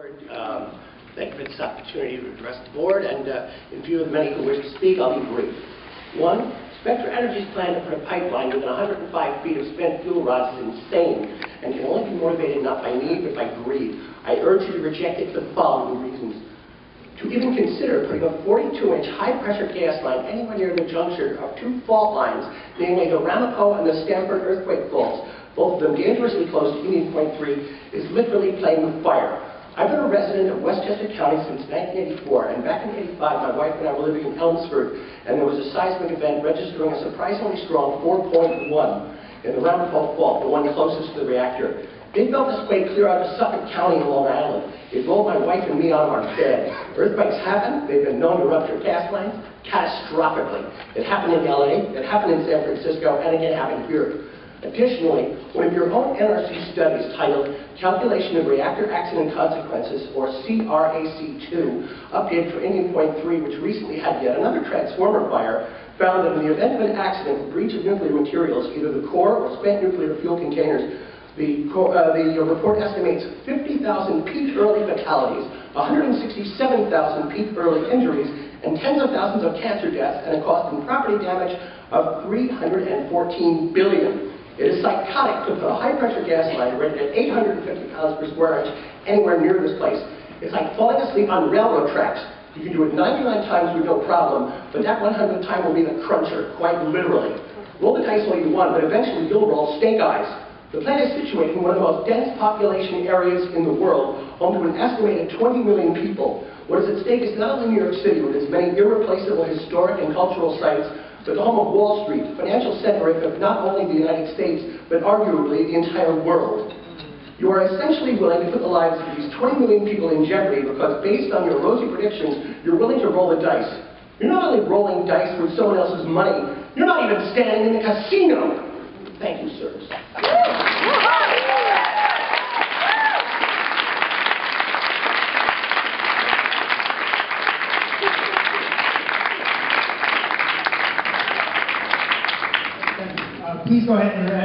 Board. Um, Thank you for this opportunity to address the board, and uh, in view of the many who wish to speak, I'll be brief. One, Spectra Energy's plan to put a pipeline within 105 feet of spent fuel rods is insane and can only be motivated not by need but by greed. I urge you to reject it for the following reasons. To even consider putting a 42-inch high-pressure gas line anywhere near the juncture of two fault lines, namely the Ramapo and the Stamford earthquake faults, both of them dangerously close to Indian Point 3, is literally playing with fire. I've been a resident of Westchester County since 1984, and back in 85, my wife and I were living in Elmsford, and there was a seismic event registering a surprisingly strong 4.1 in the Ramapo fault, the one closest to the reactor. They felt this quake clear out of Suffolk County in Long Island. It rolled my wife and me out of our bed. Earthquakes happen. They've been known to rupture gas lines catastrophically. It happened in LA, it happened in San Francisco, and it can happen here. Additionally, of your own NRC studies titled Calculation of Reactor Accident Consequences, or CRAC2, updated for Indian Point 3, which recently had yet another transformer fire, found that in the event of an accident or breach of nuclear materials, either the core or spent nuclear fuel containers, the, uh, the report estimates 50,000 peak early fatalities, 167,000 peak early injuries, and tens of thousands of cancer deaths, and a cost in property damage of 314 billion. It is psychotic to put a high-pressure gas line rated at 850 pounds per square inch anywhere near this place. It's like falling asleep on railroad tracks. You can do it 99 times with no problem, but that 100th time will be the cruncher, quite literally. Roll the dice all you want, but eventually you'll roll snake eyes. The plant is situated in one of the most dense population areas in the world, home to an estimated 20 million people. What is at stake is not only New York City, with its many irreplaceable historic and cultural sites, the home of Wall Street, the financial center of not only the United States, but arguably the entire world. You are essentially willing to put the lives of these 20 million people in jeopardy because based on your rosy predictions, you're willing to roll the dice. You're not only rolling dice with someone else's money, you're not even standing in the casino. Thank you, sirs. Uh, Please go ahead and